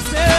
você.